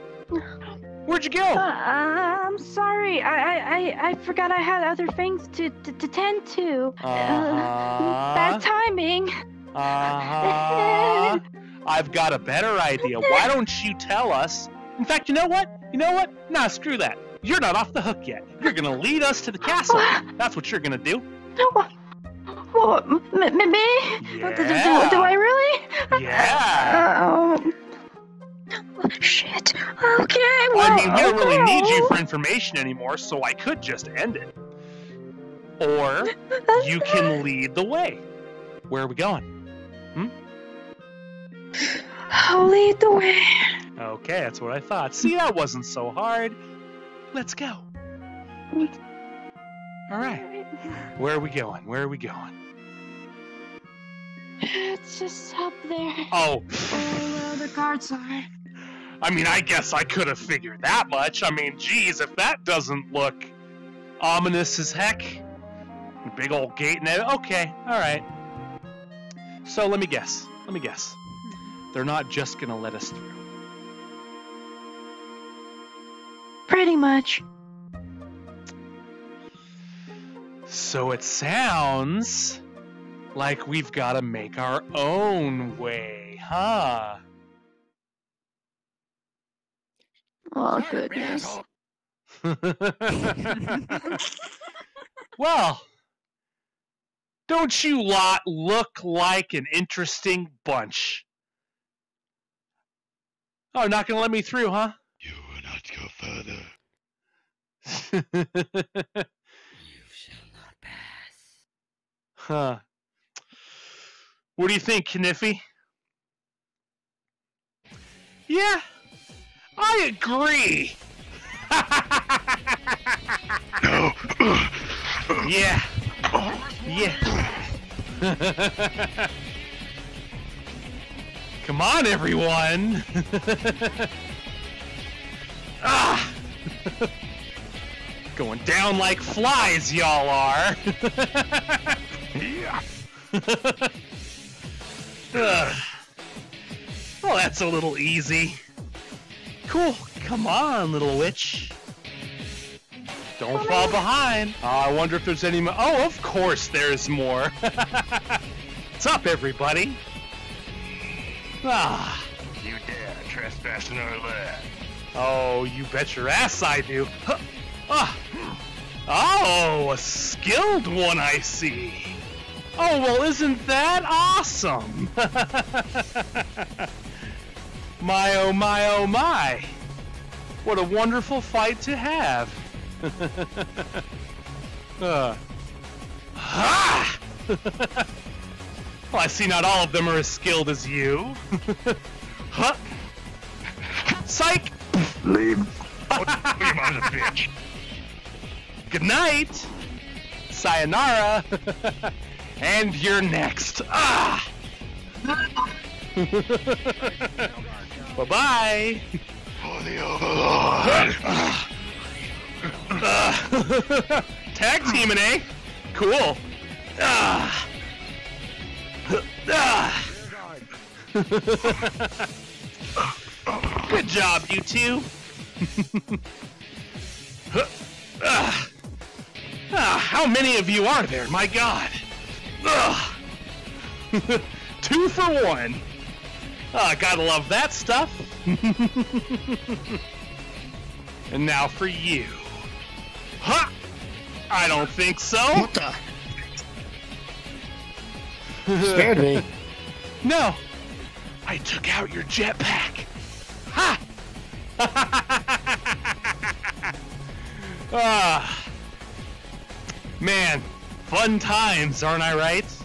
Where'd you go? Uh, I'm sorry. I, I, I, I forgot I had other things to, to, to tend to. Uh-huh. bad timing. Uh-huh. I've got a better idea. Why don't you tell us? In fact, you know what? You know what? Nah, screw that. You're not off the hook yet. You're gonna lead us to the castle. That's what you're gonna do. What? M- m- me? Do, do, do, do I really? Yeah. Oh. Shit. Okay. Well, I mean, we don't really need you for information anymore, so I could just end it. Or you can lead the way. Where are we going? I'll lead the way. Okay, that's what I thought. See, that wasn't so hard. Let's go. All right. Where are we going? Where are we going? It's just up there. Oh, Oh, the guards are. I mean, I guess I could have figured that much. I mean, geez, if that doesn't look ominous as heck. Big old gate and everything. Okay, all right. So let me guess. Let me guess. They're not just gonna let us through. Pretty much. So it sounds like we've got to make our own way, huh? Oh, goodness. well, don't you lot look like an interesting bunch? Oh, not gonna let me through, huh? You will not go further. You shall not pass. Huh. What do you think, Kniffy? Yeah, I agree. No. Yeah. Yeah. Come on, everyone. ah. Going down like flies, y'all are. Well, that's a little easy. Cool. Come on, little witch. Don't fall behind. Oh, I wonder if there's any. Oh, of course there's more. What's up, everybody? Ah, You dare trespass in our land. Oh, you bet your ass I do. Huh. Ah. Oh, a skilled one I see. Oh, well, isn't that awesome? my, oh, my, oh, my. What a wonderful fight to have. uh. Ha! well, I see not all of them are as skilled as you. huh? Psych! Leave. Oh, a bitch. Good night. Sayonara. and you're next. Ah! bye bye. For the Overlord. Tag teaming, eh? Cool. Ah. Ah. Good job, you two. Ah. Ah, how many of you are there? My God. Two for one. Ah, gotta love that stuff. and now for you. Ha! I don't think so. What the? Scared me. No. I took out your jetpack. Ha! ah. Man, fun times, aren't I right? What's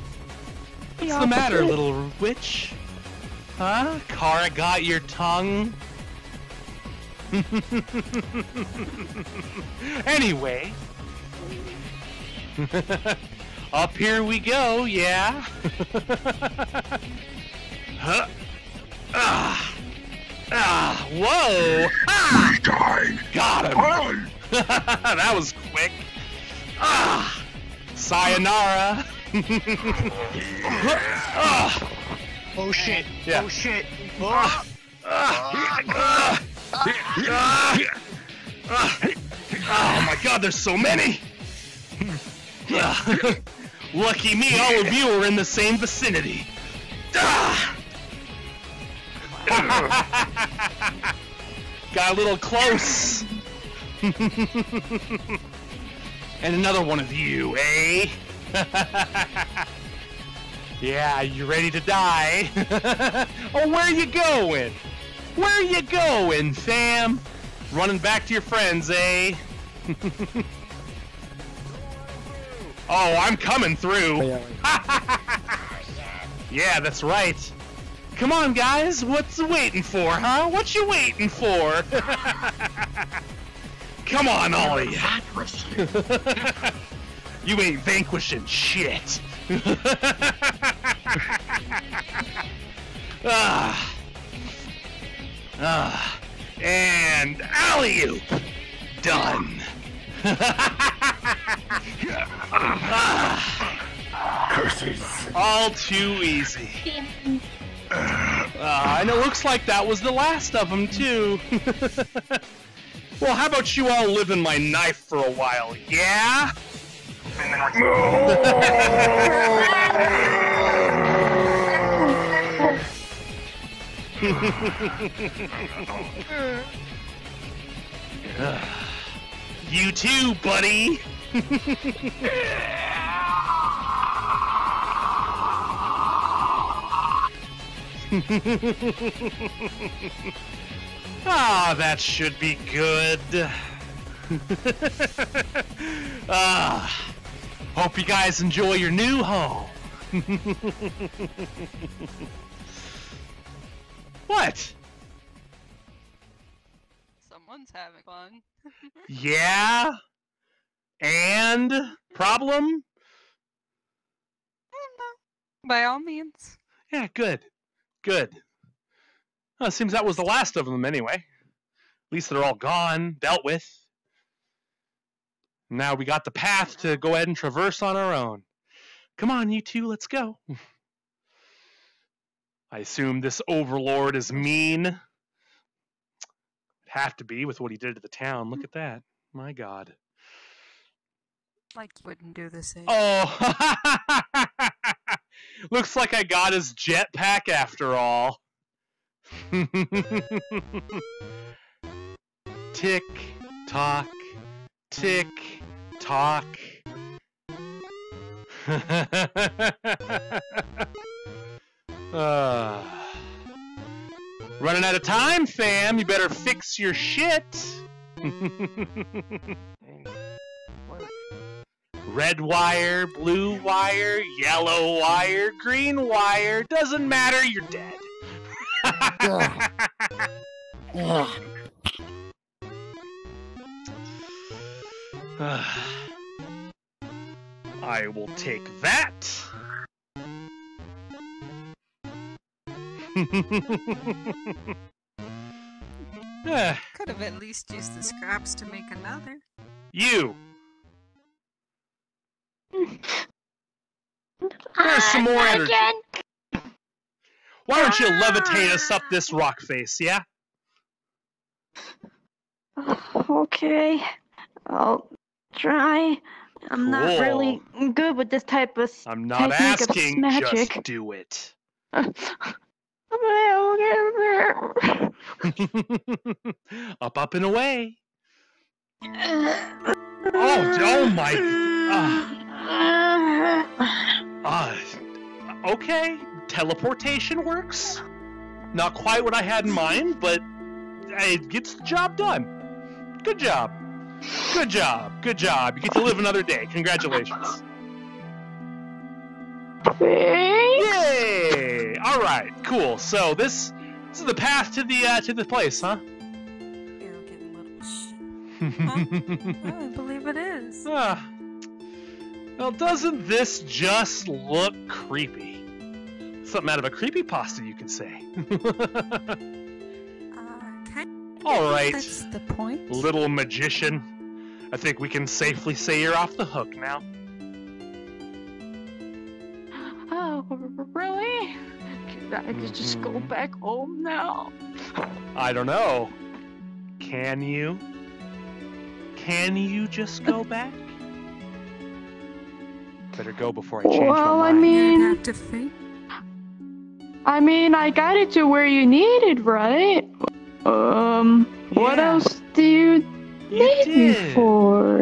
Yeah, the matter, but- little witch? Huh? Chara got your tongue? anyway. Up here we go, yeah? huh? Ah! Ah! Whoa! Ah! Got him! that was quick. Ah! Sayonara! ah! Oh shit. Yeah. Oh shit. Ah! Ah! Ah! Ah! Ah! Oh my god, there's so many! Lucky me, all of you are in the same vicinity. Ah! Got a little close. and another one of you, eh? yeah, you ready to die? oh, where you going? Where you going, Sam? Running back to your friends, eh? Oh, I'm coming through. yeah, that's right. Come on, guys. What's waiting for, huh? What you waiting for? Come on, you. you ain't vanquishing shit. ah. Ah. And alley-oop. Done. Curses. All too easy. Uh, and it looks like that was the last of them, too. well, how about you all live in my knife for a while, yeah? you too, buddy. Ah, that should be good. ah, hope you guys enjoy your new home. what? Someone's having fun. Yeah? And? Problem? By all means. Yeah, good. Good. Well, it seems that was the last of them anyway. At least they're all gone, dealt with. Now we got the path to go ahead and traverse on our own. Come on, you two, let's go. I assume this overlord is mean. It'd have to be with what he did to the town. Look at that. My god. Like you wouldn't do the same. Oh, looks like I got his jetpack after all. Tick tock, tick tock. uh, running out of time, fam. You better fix your shit. Red wire, blue wire, yellow wire, green wire. Doesn't matter, you're dead. I will take that. Could have at least used the scraps to make another. you. Uh, There's some more energy. Why don't you ah. levitate us up this rock face, yeah? Okay, I'll try. I'm not really good with this type of I'm not technique of asking, magic. just do it. up, up, and away. Oh, oh my. Uh, uh, okay, teleportation works. Not quite what I had in mind, but it gets the job done. Good job. Good job. Good job. You get to live another day. Congratulations. Yay! All right, cool. So this this is the path to the uh, to the place, huh? I believe it is. Ah. Well, doesn't this just look creepy? Something out of a creepy pasta, you can say. All right, That's the point. little magician. I think we can safely say you're off the hook now. Oh, really? Can I just go back home now? I don't know. Can you? Can you just go back? Better go before I change Well, my I mind. mean, I mean, I got it to where you needed, right? Um, what else do you need me for?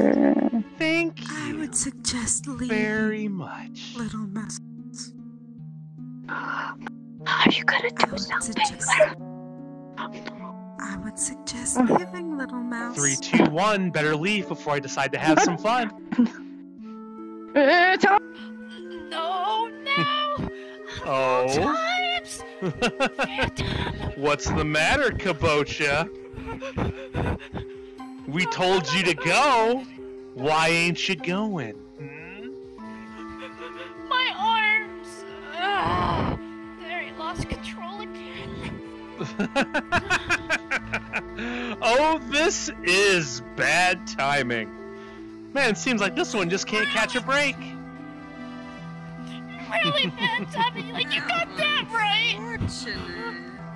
Thank you. I would suggest leaving. Very much. Little mouse. Are you gonna do something? I would suggest Uh. leaving, little mouse. Three, two, one. Better leave before I decide to have some fun. Uh, tell- No, no! Oh. Times! What's the matter, Kabocha? We told you to go. Why ain't you going? My arms! oh, this is bad timing. Man, it seems like this one just can't catch a break. Really bad timing, like you got that right!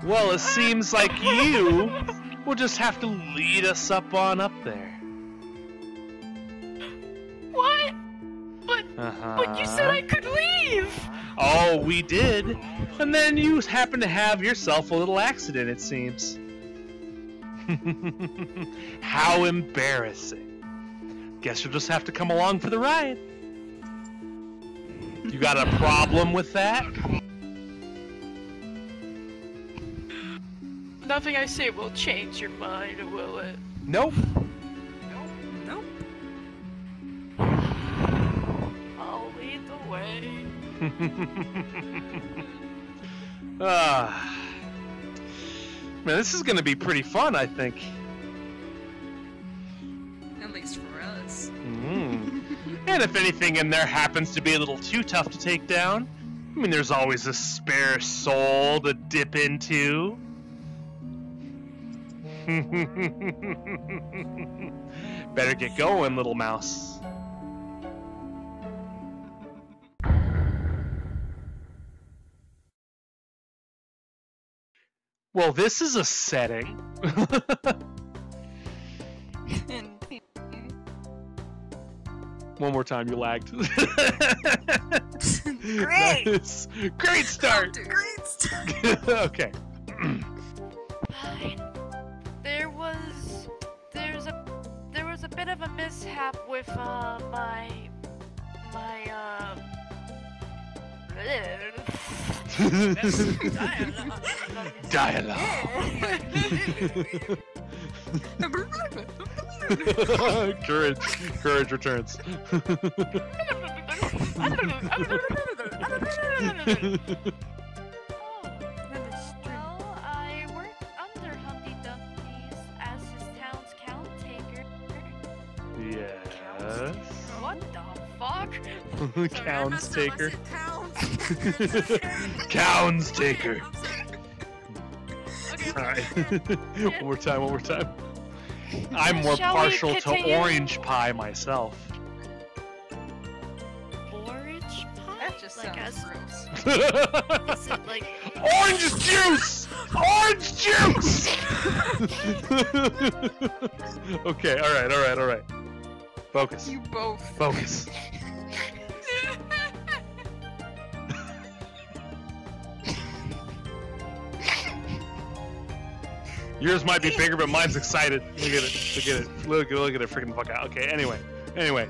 Well, it seems like you will just have to lead us up on up there. What? But, Uh-huh. but you said I could leave! Oh, we did. And then you happen to have yourself a little accident, it seems. How embarrassing. Guess you'll just have to come along for the ride. You got a problem with that? Nothing I say will change your mind, will it? Nope. Nope. Ah. Man, this is gonna be pretty fun, I think. At least for us. Mm. and if anything in there happens to be a little too tough to take down, I mean, there's always a spare soul to dip into. Better get going, little mouse. Well, this is a setting. One more time, you lagged. Great. Nice. Great start. Great start. okay. Fine. There was. There's a there was a bit of a mishap with uh my my uh. Dialogue. courage, courage returns. Well, I work under Humpty Dumpty's as his town's count taker. yes. What the fuck? Counts taker. Counts taker. Alright. one more time, one more time. I'm more Shall we partial to orange pie myself. Orange pie? That just like sounds as, gross. Is it like Orange juice! Orange juice! okay, alright, alright, alright. Focus. You both. Focus. Yours might be bigger, but mine's excited. Look at it. Look at it. Look, look at it. Freaking fuck out. Okay, anyway. Anyway.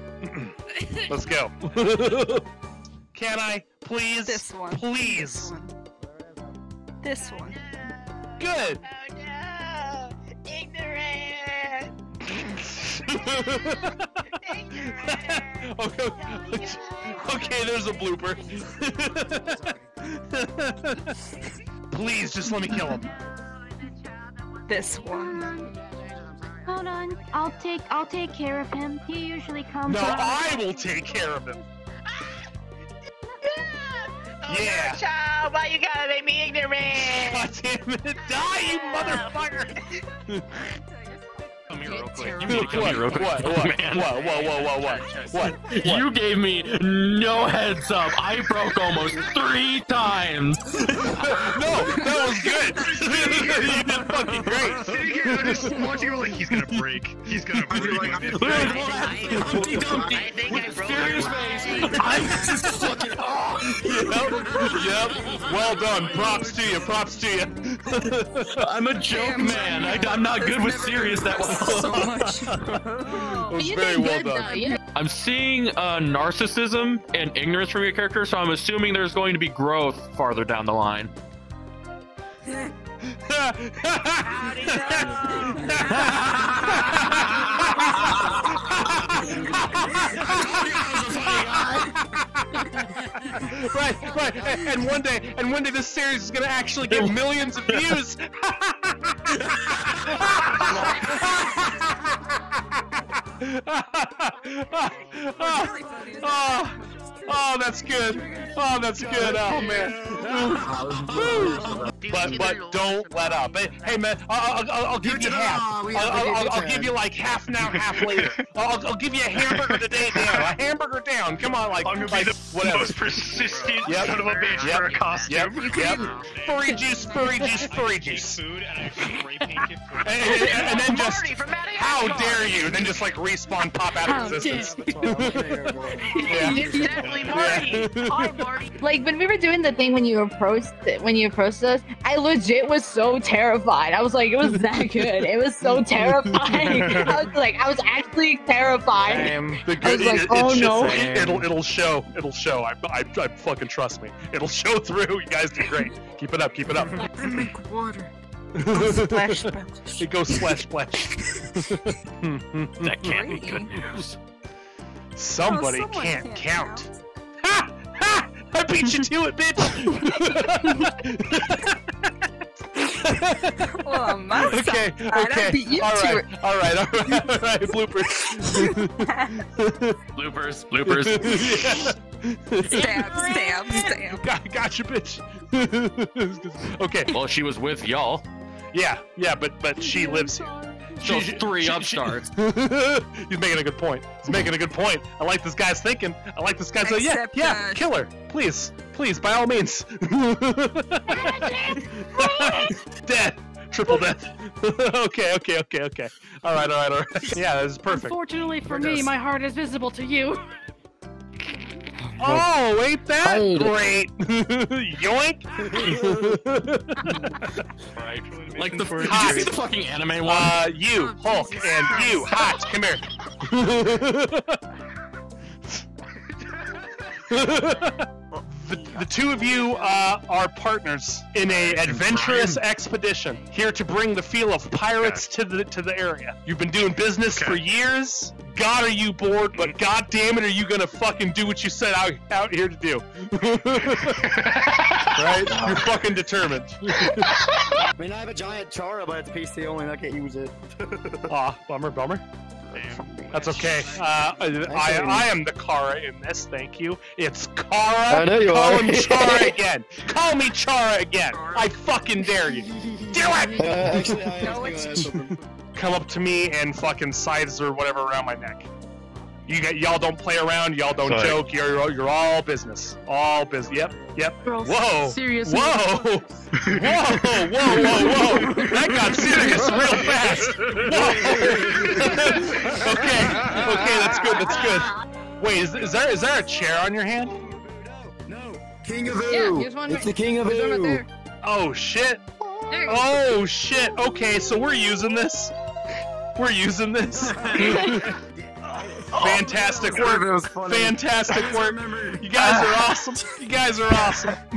Let's go. Can I? Please? This one. Please. This one. Good. Oh no! Ignorant. okay, okay, there's a blooper. Please, just let me kill him. This one. Hold on. I'll take I'll take care of him. He usually comes. No, around- I will take care of him. Oh, yeah. Child, why you gotta make me ignorant? God damn it! Die, you motherfucker! Come here real quick. What? You need to come here real quick. What? What? Man. What? What? What? What? What? What? You gave me no heads up. I broke almost three times. no, that was good. you did fucking great. Sitting here, I just watching her like he's gonna break. He's gonna break. with this. Humpty Dumpty. I think broke Serious face. I'm just fucking. Oh. Yep. Yep. Well done. Props to you. Props to you. I'm a joke man. I, I'm not good with serious that well. So much. It was very well done. I'm seeing uh, narcissism and ignorance from your character, so I'm assuming there's going to be growth farther down the line. right, right. And, and one day, and one day, this series is gonna actually get millions of views. oh, oh, that's good. Oh, that's good. Oh man. But but don't let up. Hey, hey man, I'll, I'll, I'll, I'll give you half. I'll, I'll, I'll, I'll give you like half now, half later. I'll, I'll give you a hamburger today down. A hamburger down. Come on, like, I'm gonna like be the whatever. most persistent Yep. son of a bitch Yep. for a costume. Yep. Yep. Furry juice, furry juice, furry juice. Food and I spray paint it. And, and- and then just, how dare you? Then just like respawn, pop out of existence. It's definitely Marty. Hi, Marty. Like when we were doing the thing when you approached when you approached us, I legit was so terrified. I was like, it was that good. It was so terrifying. I was like, I was actually terrified. The I was good, like, it, oh it's no. just, it'll it'll show. It'll show. I, I, I fucking trust me. It'll show through. You guys do great. Keep it up. Keep it up. I make water. splash, splash. It goes splash, splash. That can't be good news. Somebody oh, someone can't, can't count. Ha! Ha! I beat you to it, bitch. Well, my okay, side, okay. I beat you all to right, it. all right, all right, all right. Bloopers. Bloopers, bloopers. Stab, stab, stab. Got, got you, bitch. okay. Well, she was with y'all. Yeah, yeah, but but she lives here. So She- three she- upstarts. He's making a good point. He's making a good point. I like this guy's thinking. I like this guy's. yeah, Except, yeah. uh, Kill her, please, please, by all means. death, triple death. okay, okay, okay, okay. All right, all right, all right. Yeah, this is perfect. Unfortunately for me, my heart is visible to you. Oh, ain't that Hide. great? Yoink! Like the, Hot. did you see the fucking anime one? Uh, you, Hulk, and you, hot. Come here. the, the two of you uh, are partners in a adventurous expedition here to bring the feel of pirates to the to the area. You've been doing business for years. God, are you bored? But God damn it, are you gonna fucking do what you set out out here to do? right? You're fucking determined. I mean, I have a giant Chara, but it's PC only, and I can't use it. Aw, bummer, bummer. That's okay. Uh, I, I, I am the Kara in this. Thank you. It's Kara. I know you Call are. him Chara again. Call me Chara again. I fucking dare you. Do it. Uh, actually, I am thinking. Come up to me and fucking scythes or whatever around my neck. You got y'all don't play around. Y'all don't Sorry. joke. You're you're- you're all business. All business. Yep. Yep. Girls, Whoa. seriously. Whoa. Whoa. Whoa. Whoa. Whoa. That got serious real fast. Whoa. okay. Okay. That's good. That's good. Wait. Is, is there is there a chair on your hand? No. King of Yeah, Ooh! here's one It's right- the King of there's right Ooh! there. Oh shit. There you go. Oh shit. Okay. So we're using this. We're using this. Fantastic That work. was funny. Fantastic work. You guys are awesome. You guys are awesome.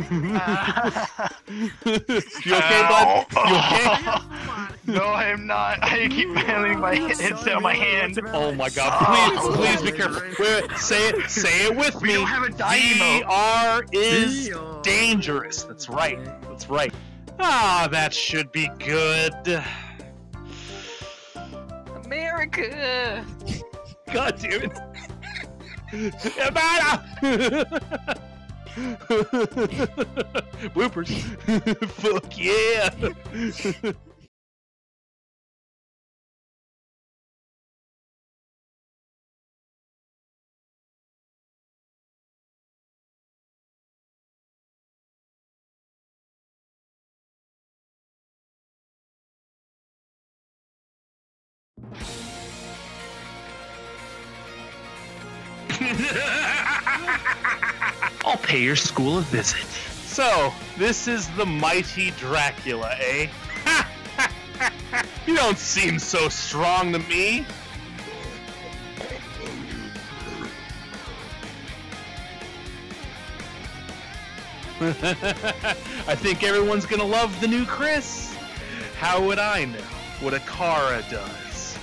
you okay, bud? You okay? No, I am not. I keep feeling my headset on my hand. Oh my god. Please, please be careful. Wait, wait, say it say it with We me. don't have a die VR is dangerous. That's right. That's right. Ah, that should be good. America! God damn it. Amanda! Bloopers. Fuck yeah. Pay your school a visit. So, this is the mighty Dracula, eh? you don't seem so strong to me. I think everyone's gonna love the new Chris. How would I know what a Kara does?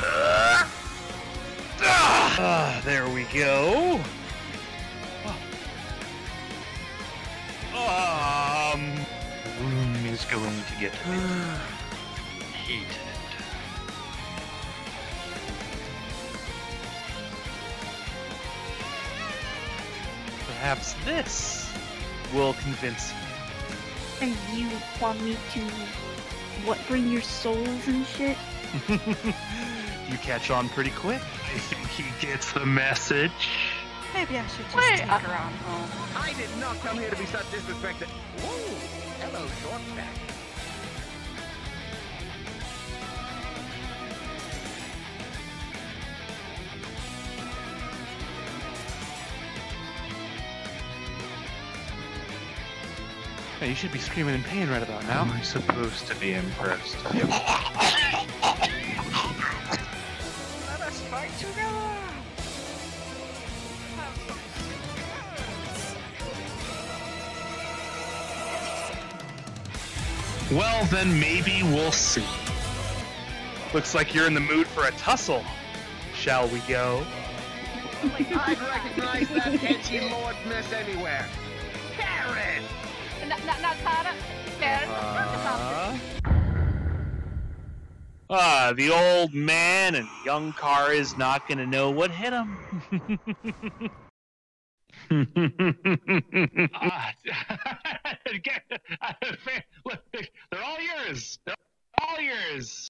Ah, there we go. Going to get heated. perhaps this will convince you. And you want me to what bring your souls and shit? you catch on pretty quick. I think he gets the message. Maybe I should just Wait, take I- her on home. I did not come here to be such disrespected. Whoa! Hello, shortback. Hey, you should be screaming in pain right about now. Am I supposed to be impressed? Well, then maybe we'll see. Looks like you're in the mood for a tussle. Shall we go? I'd recognize that edgy lord miss anywhere. Karen! Not, not, not Tara. Karen. Uh, ah, the old man and young car is not gonna know what hit him. uh, they're all yours. They're all yours.